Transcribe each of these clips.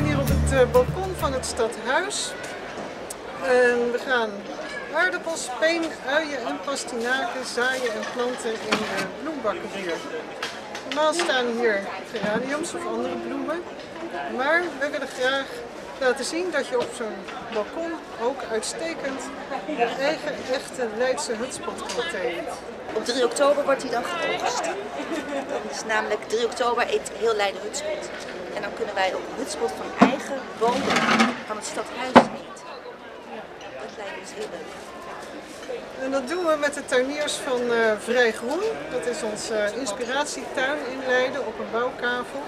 zijn hier op het uh, balkon van het stadhuis. En we gaan aardappels, peen, uien en pastinaken zaaien en planten in de bloembakken hier. Normaal staan hier geraniums of andere bloemen. Maar we willen graag laten zien dat je op zo'n balkon ook uitstekend je eigen echte Leidse hutspot kan telen. Op 3 oktober wordt die dan geoogst. Dat is namelijk 3 oktober eet heel Leiden hutspot. En dan kunnen wij ook een hutspot van eigen bomen van het stadhuis eten. Dat lijkt ons heel leuk. En dat doen we met de tuiniers van uh, Vrij Groen. Dat is onze uh, inspiratietuin in Leiden op een bouwkavel.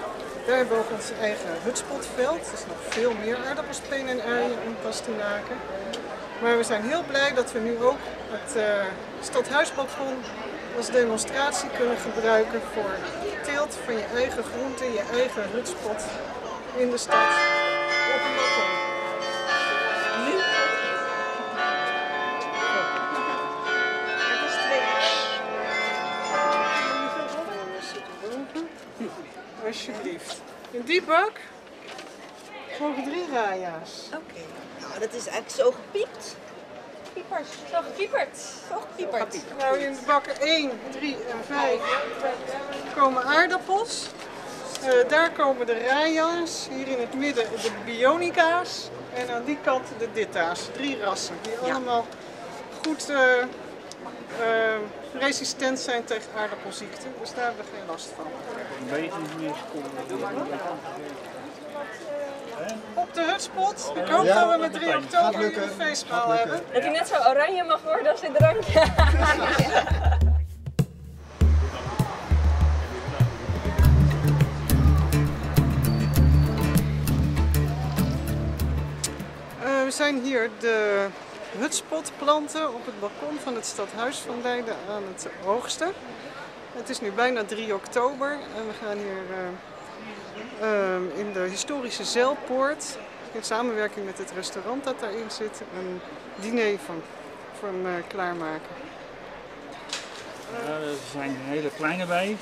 Daar hebben we ook ons eigen hutspotveld. Er is nog veel meer aardappelspeen en uien en pastinaken. Maar we zijn heel blij dat we nu ook het uh, als demonstratie kunnen gebruiken voor van je eigen groenten, je eigen hutspot in de stad op een balkon. Alsjeblieft. In die bak mogen drie raja's. Oké. Nou, dat is eigenlijk zo gepiept. Piepers. Zo gepieperd. Zo gepieperd. Nou, in de bakken 1, 3 en 5 komen aardappels. Uh, daar komen de raja's. Hier in het midden de bionica's. En aan die kant de ditta's. Drie rassen. Die ja. allemaal goed uh, uh, resistent zijn tegen aardappelziekte. Dus daar hebben we geen last van. Een beetje meer gekomen. Op de hutspot. Ik hoop ja, dat we met 3 oktober een feestmaal hebben. Dat hij net zo oranje mag worden als dit drankje. uh, we zijn hier de hutspotplanten op het balkon van het stadhuis van Leiden aan het oogsten. Het is nu bijna 3 oktober en we gaan hier uh, uh, in de historische Zeilpoort, in samenwerking met het restaurant dat daarin zit, een diner van, van uh, klaarmaken. er zijn hele kleine bij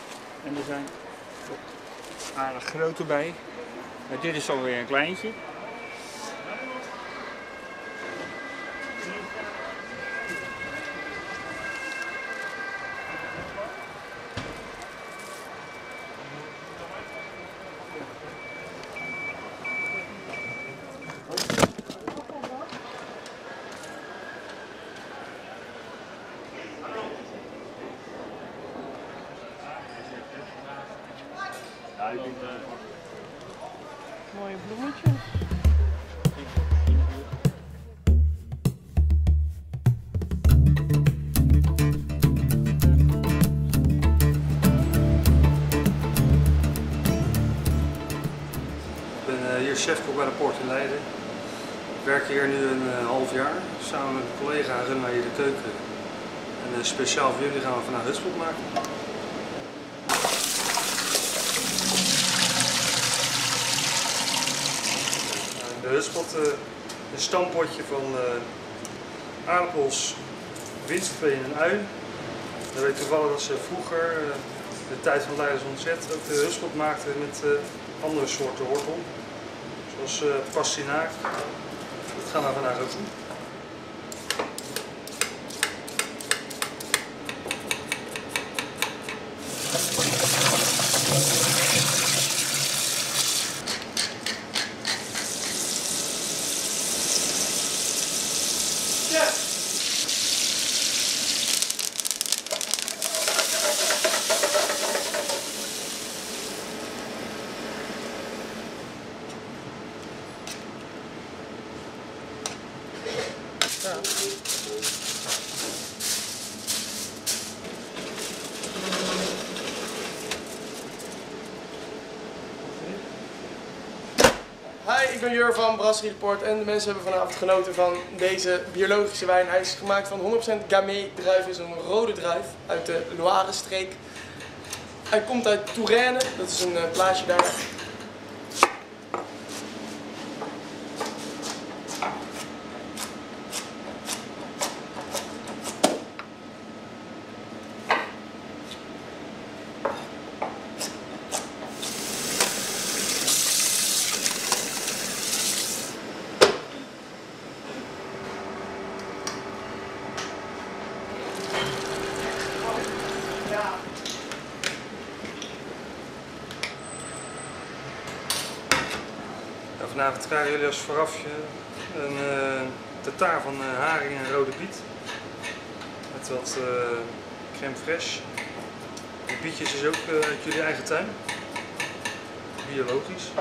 en er zijn aardig grote bij. dit is alweer een kleintje. Mooie bloemetjes. Ik ben hier chefkok bij de Poort in Leiden. Ik werk hier nu een uh, half jaar. Samen met een collega runnen wij hier de keuken. En uh, speciaal voor jullie gaan we vandaag hutspot maken. De hutspot, uh, een stampotje van aardappels, winstpeen en ui. Dan weet toevallig dat ze vroeger, de tijd van Leiders ontzet, ook de hutspot maakten met andere soorten wortel. Zoals pastinaak. Dat gaan we vandaag ook doen. Hi, ik ben Jur van Brasserie Report en de mensen hebben vanavond genoten van deze biologische wijn. Hij is gemaakt van 100% Gamay druif, is een rode druif uit de Loire-streek. Hij komt uit Touraine, dat is een uh, plaatsje daar. Vanavond krijgen jullie als voorafje een uh, tartaar van uh, haring en rode biet. Met wat uh, crème fraîche. De bietjes is ook uit jullie eigen tuin. Biologisch.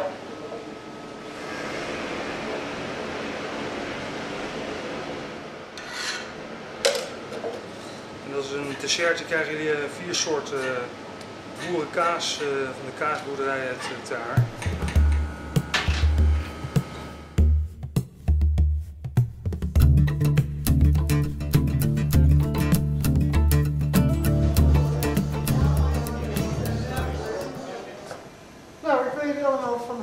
En als een dessertje krijgen jullie vier soorten boerenkaas van de kaasboerderij uit Ter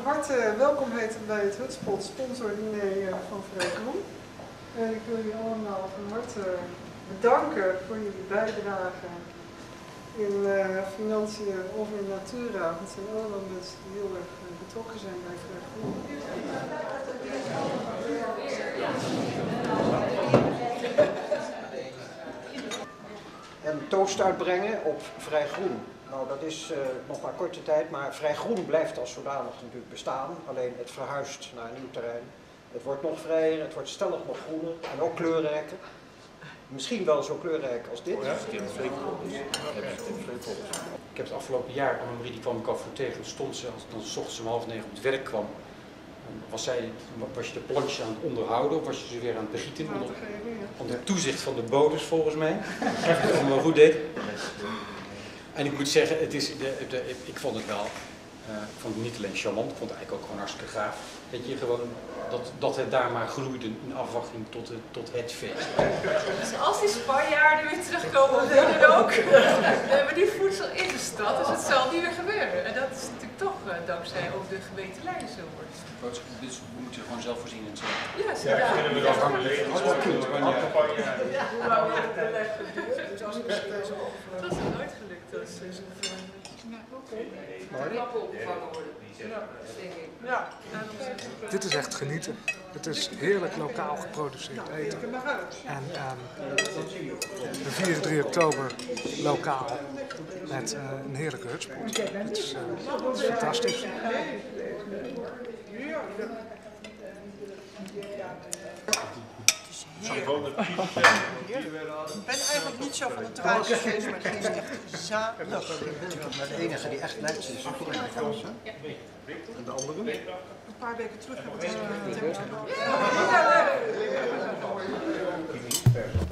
Haar. welkom heten bij het Hutspot sponsordiner van Vrij Groen. En ik wil jullie allemaal van harte bedanken voor jullie bijdrage in uh, financiën of in natura. Het zijn allemaal mensen die heel erg uh, betrokken zijn bij Vrij Groen. En toast uitbrengen op Vrij Groen. Nou, dat is uh, nog maar korte tijd, maar Vrij Groen blijft als zodanig natuurlijk bestaan. Alleen het verhuist naar een nieuw terrein. Het wordt nog vrijer, het wordt stellig nog groener en ook kleurrijker. Misschien wel zo kleurrijk als dit. Ja, ik heb het afgelopen jaar, Annemarie die kwam ik af voor tegen, stond ze, als dan s ochtends om half negen op het werk kwam, was, zij, was je de plankjes aan het onderhouden of was je ze weer aan het begieten? Onder, onder toezicht van de boders volgens mij. Of ik het wel goed deed. En ik moet zeggen, het is, de, de, ik vond het wel, uh, ik vond het niet alleen charmant, ik vond het eigenlijk ook gewoon hartstikke gaaf. Dat je gewoon, dat, dat het daar maar groeide in afwachting tot, het, tot het feest. Dus als die Spanjaarden weer terugkomen, of wie dan ook, hebben die voedsel in de stad, dus het zal niet weer gebeuren. En dat is natuurlijk toch uh, dankzij ook de gemeente Leiden zo wordt. Dus we moeten gewoon zelfvoorzienend zijn. Ja, ja, ja. kunnen we lang het beleggen Dat is nooit gelukt. Dat is zoveel. Ja, oké. Klappen opgevangen worden. Ja. Dit is echt genieten. Het is heerlijk lokaal geproduceerd eten. En um, we vieren 3 oktober lokaal met uh, een heerlijke hutspot. Het is, uh, is fantastisch. Ik ben eigenlijk niet zo van het thuisfeest, maar het is echt zalig. Maar de enige die echt lijkt is Florian Kals, hè? En de andere? Een paar weken terug hebben we het. Eh,